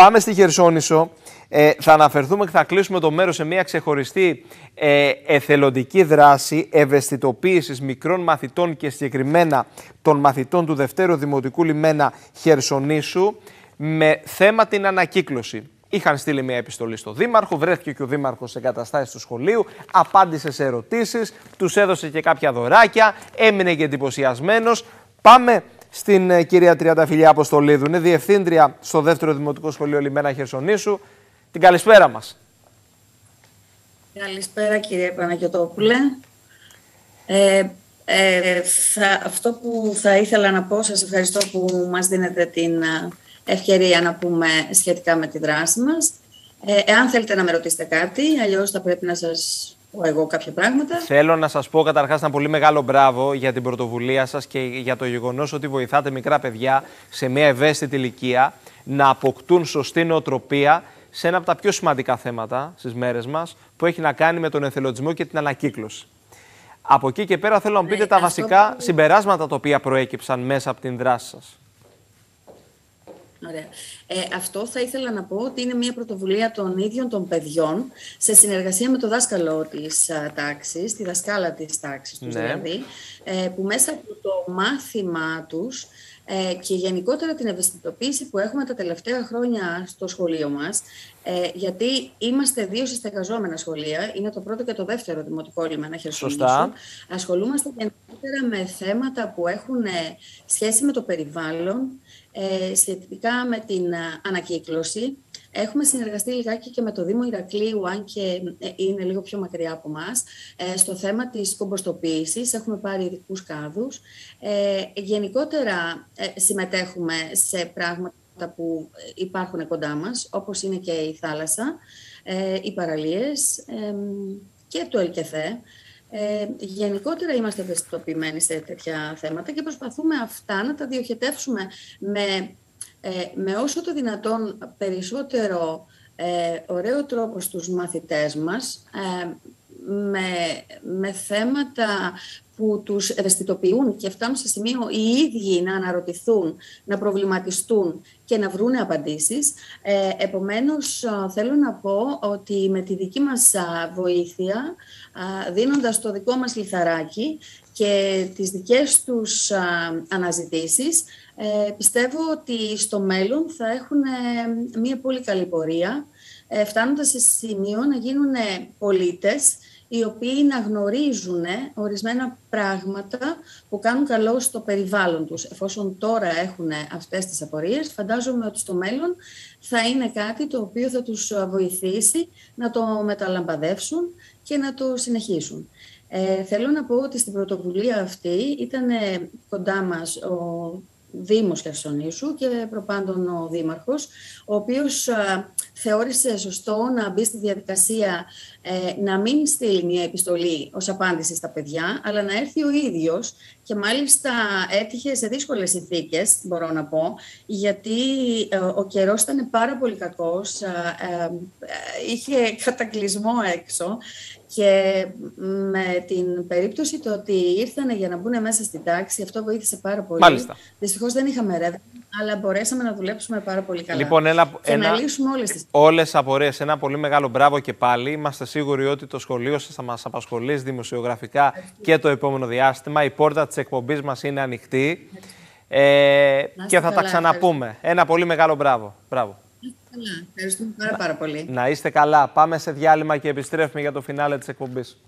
Πάμε στη Χερσόνησο. Ε, θα αναφερθούμε και θα κλείσουμε το μέρος σε μια ξεχωριστή ε, εθελοντική δράση ευαισθητοποίησης μικρών μαθητών και συγκεκριμένα των μαθητών του Δευτέρου Δημοτικού Λιμένα Χερσονήσου με θέμα την ανακύκλωση. Είχαν στείλει μια επιστολή στο Δήμαρχο, βρέθηκε και ο Δήμαρχος σε καταστάσεις του σχολείου, απάντησε σε ερωτήσεις, τους έδωσε και κάποια δωράκια, έμεινε και εντυπωσιασμένος. Πάμε στην ε, κυρία Τριανταφυλιά Αποστολίδου. Είναι διευθύντρια στο δεύτερο Δημοτικό Σχολείο Λιμένα Χερσονήσου. Την καλησπέρα μας. Καλησπέρα κύριε Παναγιωτόπουλε. Ε, ε, αυτό που θα ήθελα να πω, σας ευχαριστώ που μας δίνετε την ε, ευκαιρία να πούμε σχετικά με τη δράση μας. Ε, εάν θέλετε να με ρωτήσετε κάτι, αλλιώς θα πρέπει να σας εγώ κάποια πράγματα. Θέλω να σας πω καταρχάς ένα πολύ μεγάλο μπράβο για την πρωτοβουλία σας και για το γεγονός ότι βοηθάτε μικρά παιδιά σε μια ευαίσθητη ηλικία να αποκτούν σωστή νοοτροπία σε ένα από τα πιο σημαντικά θέματα στις μέρες μας που έχει να κάνει με τον εθελοντισμό και την ανακύκλωση. Από εκεί και πέρα θέλω να μου πείτε ναι, τα βασικά συμπεράσματα τα οποία προέκυψαν μέσα από την δράση σας. Ωραία. Ε, αυτό θα ήθελα να πω ότι είναι μια πρωτοβουλία των ίδιων των παιδιών σε συνεργασία με το δάσκαλο της α, τάξης, τη δασκάλα της τάξης τους ναι. δηλαδή, ε, που μέσα από το μάθημά τους ε, και γενικότερα την ευαισθητοποίηση που έχουμε τα τελευταία χρόνια στο σχολείο μας, ε, γιατί είμαστε δύο συστεγαζόμενα σχολεία, είναι το πρώτο και το δεύτερο δημοτικό λιμένα Χερσονήσου. Ασχολούμαστε γενικότερα με θέματα που έχουν ε, σχέση με το περιβάλλον, ε, σχετικά με την ε, ανακύκλωση. Έχουμε συνεργαστεί λιγάκι και με το Δήμο Ηρακλείου, αν και ε, είναι λίγο πιο μακριά από εμάς, στο θέμα της κομποστοποίησης. Έχουμε πάρει ειδικούς κάδους. γενικότερα συμμετέχουμε σε πράγματα που υπάρχουν κοντά μας, όπως είναι και η θάλασσα, οι παραλίες και το ΕΛΚΕΘΕ. Ε, γενικότερα είμαστε ευαισθητοποιημένοι σε τέτοια θέματα και προσπαθούμε αυτά να τα διοχετεύσουμε με, ε, με όσο το δυνατόν περισσότερο ε, ωραίο τρόπο στους μαθητές μας, ε, με, με θέματα που τους ευαισθητοποιούν και φτάνουν σε σημείο οι ίδιοι να αναρωτηθούν, να προβληματιστούν και να βρουν απαντήσεις. Ε, επομένως, θέλω να πω ότι με τη δική μας βοήθεια, δίνοντας το δικό μας λιθαράκι και τις δικές τους αναζητήσεις, ε, πιστεύω ότι στο μέλλον θα έχουν ε, μια πολύ καλή πορεία, ε, φτάνοντας σε σημείο να γίνουν πολίτες οι οποίοι να γνωρίζουν ορισμένα πράγματα που κάνουν καλό στο περιβάλλον τους. Εφόσον τώρα έχουν αυτές τις απορίες, φαντάζομαι ότι στο μέλλον θα είναι κάτι το οποίο θα τους βοηθήσει να το μεταλαμπαδεύσουν και να το συνεχίσουν. Ε, θέλω να πω ότι στην πρωτοβουλία αυτή ήταν κοντά μας ο Δήμος Χερσονήσου και προπάντων ο Δήμαρχος, ο οποίος θεώρησε σωστό να μπει στη διαδικασία ε, να μην στείλει μια επιστολή ως απάντηση στα παιδιά, αλλά να έρθει ο ίδιος. Και μάλιστα έτυχε σε δύσκολες συνθήκες, μπορώ να πω, γιατί ε, ο καιρός ήταν πάρα πολύ κακός, ε, είχε κατακλυσμό έξω και με την περίπτωση το ότι ήρθαν για να μπουν μέσα στην τάξη, αυτό βοήθησε πάρα πολύ. Μάλιστα. Δυστυχώς δεν είχαμε ρεύμα, αλλά μπορέσαμε να δουλέψουμε πάρα πολύ καλά. Λοιπόν, ένα, και ένα, να λύσουμε όλες τις... Όλες απορίες. Ένα πολύ μεγάλο μπράβο και πάλι. Είμαστε σίγουροι ότι το σχολείο σας θα μας απασχολήσει δημοσιογραφικά και το επόμενο διάστημα. Η πόρτα της εκπομπής μας είναι ανοιχτή. Ε, και θα τα ξαναπούμε. Ένα πολύ μεγάλο μπράβο. μπράβο. Ευχαριστούμε πάρα, πάρα πολύ. Να είστε καλά. Πάμε σε διάλειμμα και επιστρέφουμε για το φινάλε της εκπομπής.